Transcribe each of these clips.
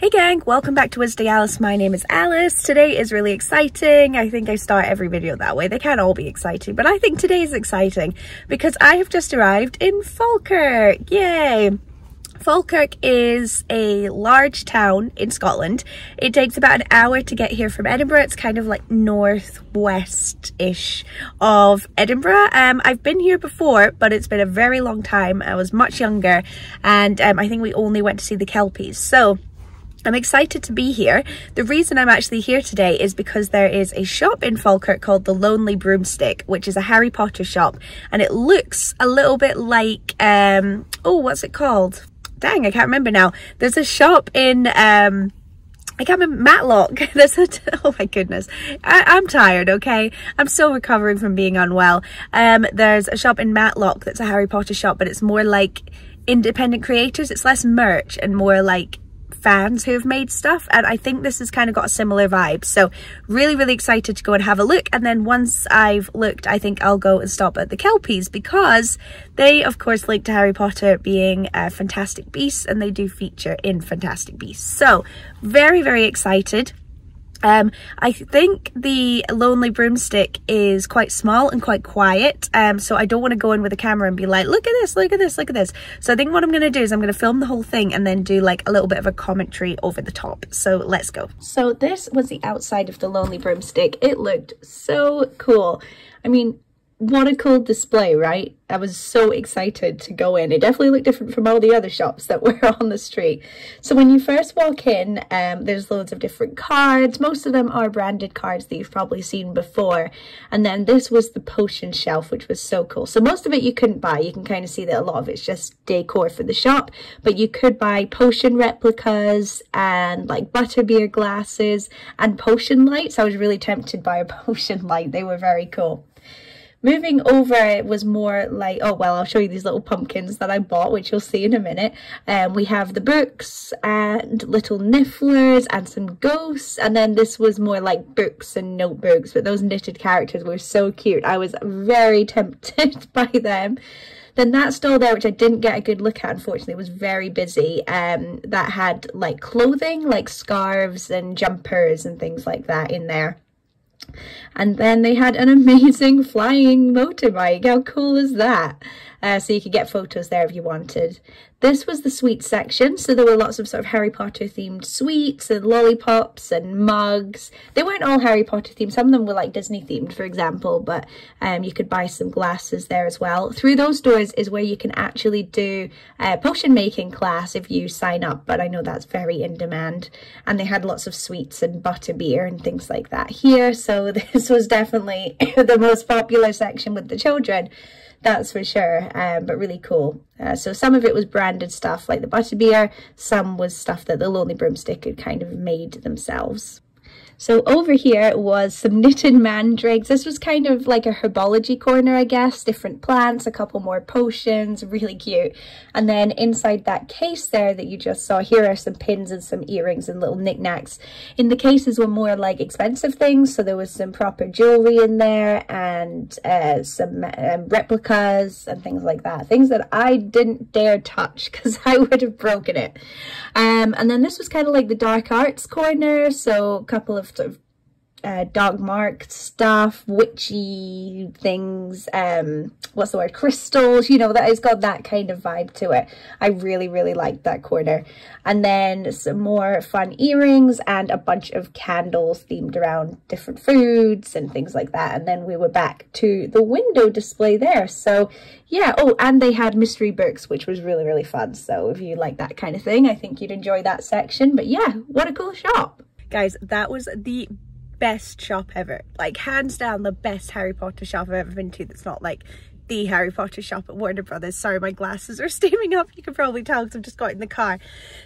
Hey gang, welcome back to Wizarding Alice. My name is Alice. Today is really exciting. I think I start every video that way. They can't all be exciting, but I think today is exciting because I have just arrived in Falkirk. Yay! Falkirk is a large town in Scotland. It takes about an hour to get here from Edinburgh. It's kind of like northwest-ish of Edinburgh. Um, I've been here before, but it's been a very long time. I was much younger and um, I think we only went to see the Kelpies. So I'm excited to be here. The reason I'm actually here today is because there is a shop in Falkirk called The Lonely Broomstick, which is a Harry Potter shop. And it looks a little bit like, um, oh, what's it called? Dang, I can't remember now. There's a shop in, um, I can't remember, Matlock. There's a, oh my goodness. I, am tired, okay? I'm still recovering from being unwell. Um, there's a shop in Matlock that's a Harry Potter shop, but it's more like independent creators. It's less merch and more like fans who have made stuff and I think this has kind of got a similar vibe. So really really excited to go and have a look and then once I've looked I think I'll go and stop at the Kelpies because they of course link to Harry Potter being a Fantastic Beasts and they do feature in Fantastic Beasts. So very very excited um, I think the Lonely Broomstick is quite small and quite quiet, um, so I don't want to go in with a camera and be like, look at this, look at this, look at this. So I think what I'm going to do is I'm going to film the whole thing and then do like a little bit of a commentary over the top. So let's go. So this was the outside of the Lonely Broomstick. It looked so cool. I mean, what a cool display, right? I was so excited to go in. It definitely looked different from all the other shops that were on the street. So when you first walk in, um, there's loads of different cards. Most of them are branded cards that you've probably seen before. And then this was the potion shelf, which was so cool. So most of it you couldn't buy. You can kind of see that a lot of it's just decor for the shop. But you could buy potion replicas and like butterbeer glasses and potion lights. I was really tempted by a potion light. They were very cool. Moving over, it was more like, oh, well, I'll show you these little pumpkins that I bought, which you'll see in a minute. Um, we have the books and little nifflers and some ghosts. And then this was more like books and notebooks, but those knitted characters were so cute. I was very tempted by them. Then that stall there, which I didn't get a good look at, unfortunately, was very busy. Um, that had like clothing, like scarves and jumpers and things like that in there. And then they had an amazing flying motorbike. How cool is that? Uh, so you could get photos there if you wanted. This was the sweet section, so there were lots of sort of Harry Potter themed sweets and lollipops and mugs. They weren't all Harry Potter themed, some of them were like Disney themed, for example, but um, you could buy some glasses there as well. Through those doors is where you can actually do a potion making class if you sign up, but I know that's very in demand. And they had lots of sweets and butterbeer and things like that here, so this was definitely the most popular section with the children that's for sure, um, but really cool. Uh, so some of it was branded stuff like the butterbeer, some was stuff that the Lonely Broomstick had kind of made themselves. So over here was some knitted mandrakes. This was kind of like a herbology corner, I guess. Different plants, a couple more potions, really cute. And then inside that case there that you just saw, here are some pins and some earrings and little knickknacks. In the cases were more like expensive things. So there was some proper jewelry in there and uh, some um, replicas and things like that. Things that I didn't dare touch because I would have broken it. Um, and then this was kind of like the dark arts corner. So a couple of sort of uh, dark marked stuff, witchy things, um, what's the word, crystals, you know, that it's got that kind of vibe to it. I really, really liked that corner. And then some more fun earrings and a bunch of candles themed around different foods and things like that. And then we were back to the window display there. So yeah, oh, and they had mystery books, which was really, really fun. So if you like that kind of thing, I think you'd enjoy that section. But yeah, what a cool shop. Guys, that was the best shop ever. Like hands down the best Harry Potter shop I've ever been to that's not like the Harry Potter shop at Warner Brothers. Sorry, my glasses are steaming up. You can probably tell because I've just got in the car.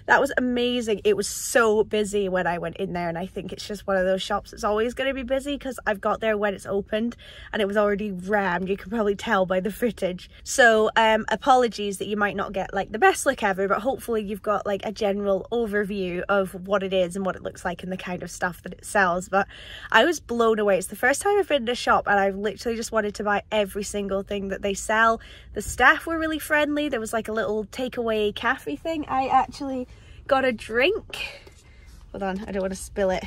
That was amazing. It was so busy when I went in there and I think it's just one of those shops that's always going to be busy because I've got there when it's opened and it was already rammed. You can probably tell by the footage. So um, apologies that you might not get like the best look ever, but hopefully you've got like a general overview of what it is and what it looks like and the kind of stuff that it sells. But I was blown away. It's the first time I've been in a shop and I've literally just wanted to buy every single thing that they sell. The staff were really friendly. There was like a little takeaway cafe thing. I actually got a drink hold on, I don't want to spill it.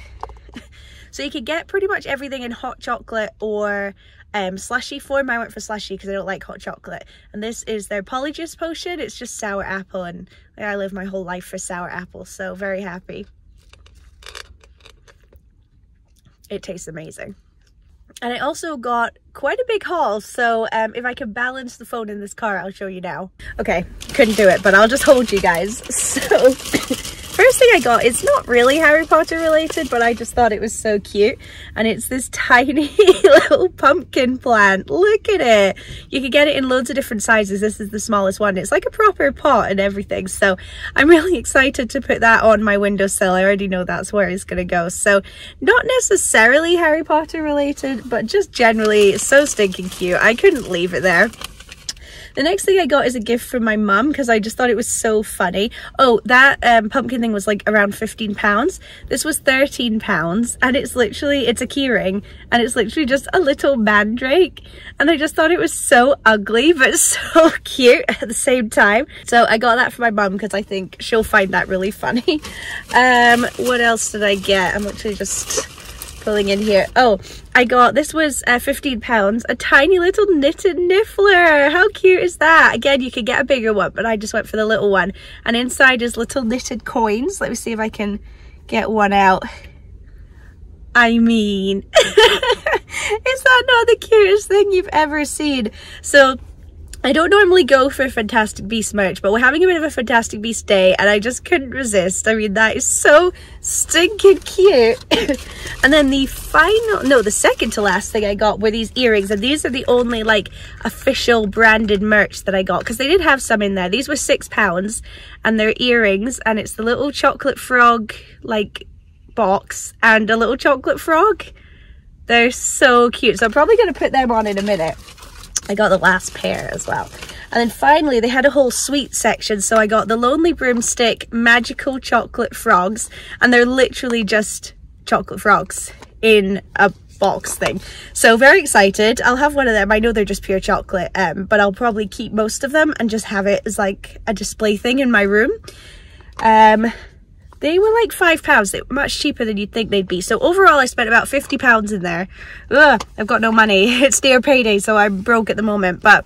so you can get pretty much everything in hot chocolate or um, slushy form. I went for slushy because I don't like hot chocolate. And this is their Polyjuice potion. It's just sour apple and I live my whole life for sour apple. So very happy. It tastes amazing. And I also got quite a big haul. So um, if I can balance the phone in this car, I'll show you now. Okay, couldn't do it, but I'll just hold you guys. So first thing I got, it's not really Harry Potter related, but I just thought it was so cute. And it's this tiny little pumpkin plant. Look at it. You can get it in loads of different sizes. This is the smallest one. It's like a proper pot and everything. So I'm really excited to put that on my windowsill. I already know that's where it's going to go. So not necessarily Harry Potter related, but just generally so stinking cute. I couldn't leave it there. The next thing I got is a gift from my mum because I just thought it was so funny. Oh, that um, pumpkin thing was like around 15 pounds. This was 13 pounds and it's literally, it's a keyring and it's literally just a little mandrake. And I just thought it was so ugly but so cute at the same time. So I got that for my mum because I think she'll find that really funny. Um, what else did I get? I'm literally just pulling in here. Oh, I got, this was uh, 15 pounds, a tiny little knitted niffler. How cute is that? Again, you could get a bigger one, but I just went for the little one. And inside is little knitted coins. Let me see if I can get one out. I mean, is that not the cutest thing you've ever seen? So I don't normally go for a Fantastic Beast merch, but we're having a bit of a Fantastic Beast day and I just couldn't resist. I mean, that is so stinking cute. and then the final, no, the second to last thing I got were these earrings and these are the only like official branded merch that I got because they did have some in there. These were six pounds and they're earrings and it's the little chocolate frog like box and a little chocolate frog. They're so cute. So I'm probably going to put them on in a minute. I got the last pair as well. And then finally, they had a whole sweet section. So I got the Lonely Broomstick Magical Chocolate Frogs. And they're literally just chocolate frogs in a box thing. So very excited. I'll have one of them. I know they're just pure chocolate, um, but I'll probably keep most of them and just have it as like a display thing in my room. Um, they were like five pounds. They were much cheaper than you'd think they'd be. So overall, I spent about 50 pounds in there. Ugh, I've got no money. It's near payday, so I'm broke at the moment, but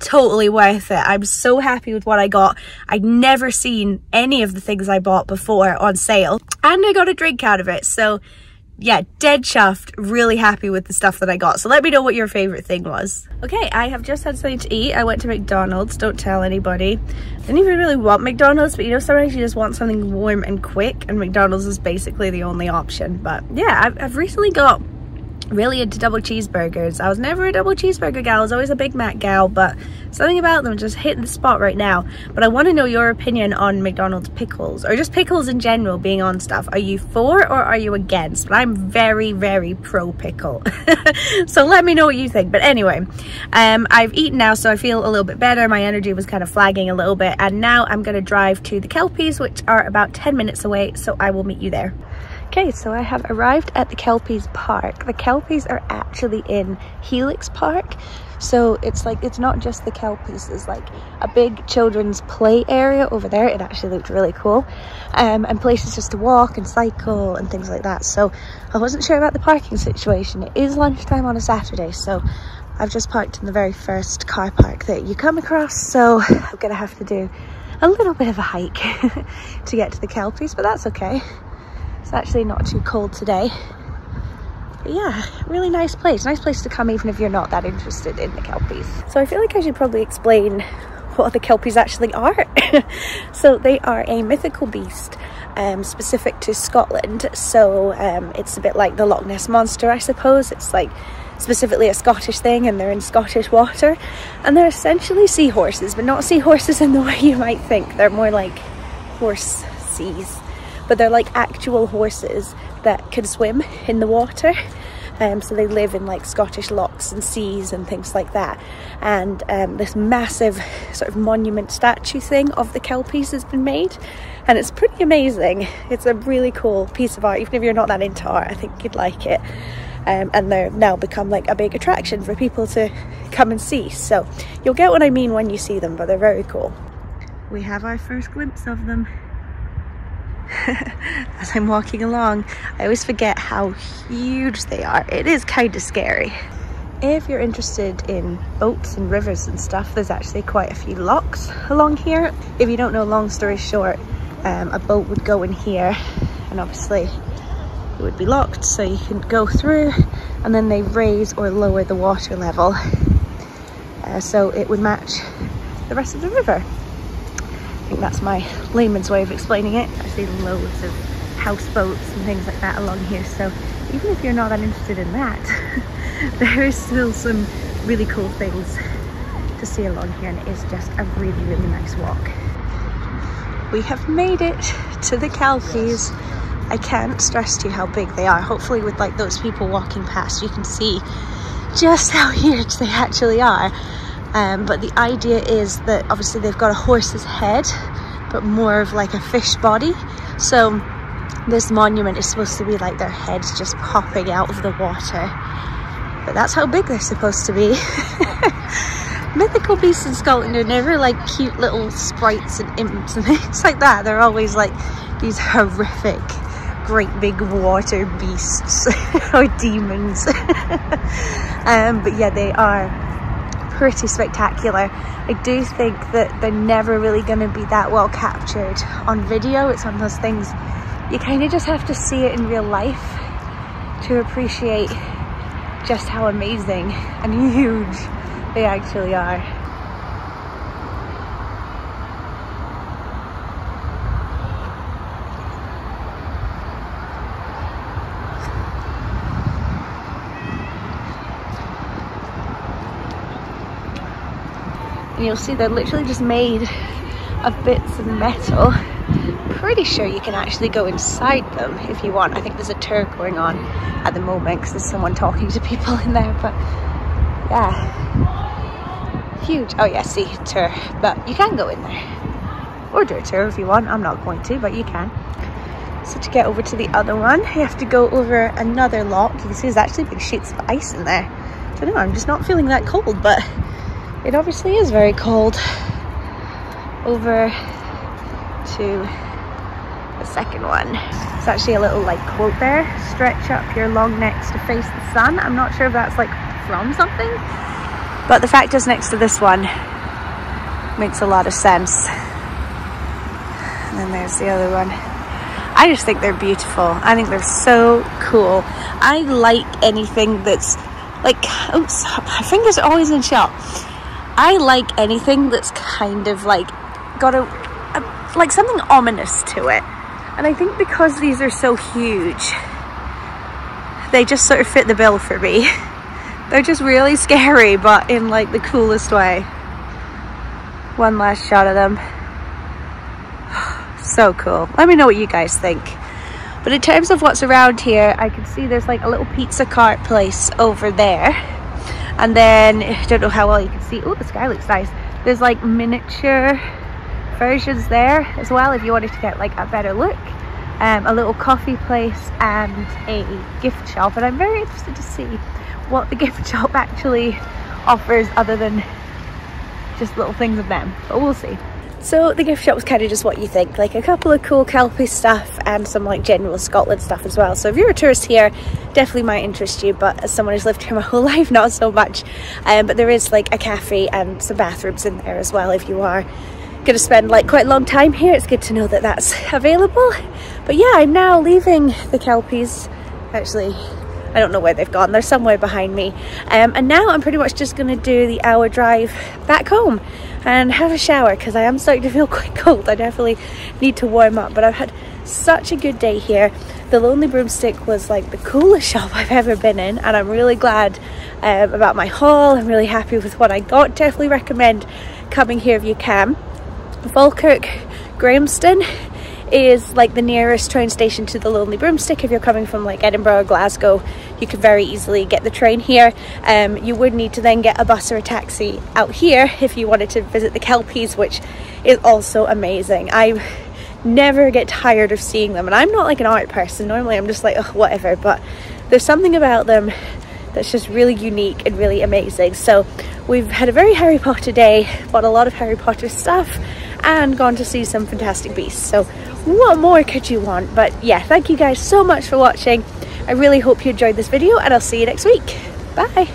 totally worth it. I'm so happy with what I got. I'd never seen any of the things I bought before on sale and I got a drink out of it. So yeah, dead chuffed, really happy with the stuff that I got. So let me know what your favorite thing was. Okay, I have just had something to eat. I went to McDonald's, don't tell anybody. I didn't even really want McDonald's, but you know, sometimes you just want something warm and quick and McDonald's is basically the only option. But yeah, I've, I've recently got really into double cheeseburgers. I was never a double cheeseburger gal, I was always a Big Mac gal, but something about them just hit the spot right now. But I want to know your opinion on McDonald's pickles, or just pickles in general being on stuff. Are you for or are you against? But I'm very, very pro pickle. so let me know what you think. But anyway, um, I've eaten now, so I feel a little bit better. My energy was kind of flagging a little bit. And now I'm going to drive to the Kelpies, which are about 10 minutes away. So I will meet you there. Okay, so I have arrived at the Kelpies Park. The Kelpies are actually in Helix Park. So it's like, it's not just the Kelpies, there's like a big children's play area over there. It actually looked really cool. Um, and places just to walk and cycle and things like that. So I wasn't sure about the parking situation. It is lunchtime on a Saturday, so I've just parked in the very first car park that you come across. So I'm gonna have to do a little bit of a hike to get to the Kelpies, but that's okay. It's actually not too cold today. But yeah, really nice place. Nice place to come even if you're not that interested in the Kelpies. So I feel like I should probably explain what the Kelpies actually are. so they are a mythical beast um, specific to Scotland. So um, it's a bit like the Loch Ness Monster, I suppose. It's like specifically a Scottish thing and they're in Scottish water. And they're essentially seahorses, but not seahorses in the way you might think. They're more like horse seas but they're like actual horses that can swim in the water. Um, so they live in like Scottish lochs and seas and things like that. And um, this massive sort of monument statue thing of the Kelpies has been made. And it's pretty amazing. It's a really cool piece of art. Even if you're not that into art, I think you'd like it. Um, and they're now become like a big attraction for people to come and see. So you'll get what I mean when you see them, but they're very cool. We have our first glimpse of them. as I'm walking along. I always forget how huge they are. It is kind of scary. If you're interested in boats and rivers and stuff, there's actually quite a few locks along here. If you don't know, long story short, um, a boat would go in here and obviously it would be locked so you can go through and then they raise or lower the water level uh, so it would match the rest of the river. Think that's my layman's way of explaining it. I see loads of houseboats and things like that along here so even if you're not that interested in that there is still some really cool things to see along here and it is just a really really nice walk. We have made it to the Kelpies. I can't stress to you how big they are. Hopefully with like those people walking past you can see just how huge they actually are. Um, but the idea is that obviously they've got a horse's head but more of like a fish body. So this monument is supposed to be like their heads just popping out of the water. But that's how big they're supposed to be. Mythical beasts in Scotland are never like cute little sprites and imps and things like that. They're always like these horrific, great big water beasts or demons. um, but yeah, they are pretty spectacular. I do think that they're never really going to be that well captured on video. It's one of those things you kind of just have to see it in real life to appreciate just how amazing and huge they actually are. And you'll see they're literally just made of bits of metal pretty sure you can actually go inside them if you want. I think there's a tour going on at the moment because there's someone talking to people in there, but yeah. Huge. Oh yeah, see, tour. But you can go in there. Or do a tour if you want. I'm not going to, but you can. So to get over to the other one, you have to go over another lock. You can see there's actually big sheets of ice in there. I don't know, I'm just not feeling that cold, but it obviously is very cold. Over to the second one. It's actually a little like quote there, stretch up your long necks to face the sun. I'm not sure if that's like from something, but the fact is next to this one makes a lot of sense. And then there's the other one. I just think they're beautiful. I think they're so cool. I like anything that's like, oh, oops, my fingers are always in shot. I like anything that's kind of like got a, a like something ominous to it. And I think because these are so huge, they just sort of fit the bill for me. They're just really scary, but in like the coolest way. One last shot of them. so cool. Let me know what you guys think. But in terms of what's around here, I can see there's like a little pizza cart place over there. And then, I don't know how well you can see. Oh, the sky looks nice. There's like miniature versions there as well if you wanted to get like a better look. Um, a little coffee place and a gift shop and I'm very interested to see what the gift shop actually offers other than just little things of them but we'll see. So the gift shop was kind of just what you think, like a couple of cool Kelpie stuff and some like general Scotland stuff as well. So if you're a tourist here, definitely might interest you, but as someone who's lived here my whole life, not so much. Um, but there is like a cafe and some bathrooms in there as well if you are going to spend like quite a long time here. It's good to know that that's available. But yeah i'm now leaving the kelpies. Actually i don't know where they've gone. They're somewhere behind me. Um, and now i'm pretty much just going to do the hour drive back home and have a shower because i am starting to feel quite cold. I definitely need to warm up but i've had such a good day here. The lonely broomstick was like the coolest shop i've ever been in and i'm really glad um, about my haul. I'm really happy with what i got. Definitely recommend coming here if you can. Falkirk Grahamston is like the nearest train station to the Lonely Broomstick. If you're coming from like Edinburgh or Glasgow, you could very easily get the train here. Um, you would need to then get a bus or a taxi out here if you wanted to visit the Kelpies, which is also amazing. I never get tired of seeing them and I'm not like an art person. Normally I'm just like, oh, whatever, but there's something about them that's just really unique and really amazing. So we've had a very Harry Potter day, bought a lot of Harry Potter stuff and gone to see some fantastic beasts. So what more could you want? But yeah, thank you guys so much for watching. I really hope you enjoyed this video and I'll see you next week. Bye.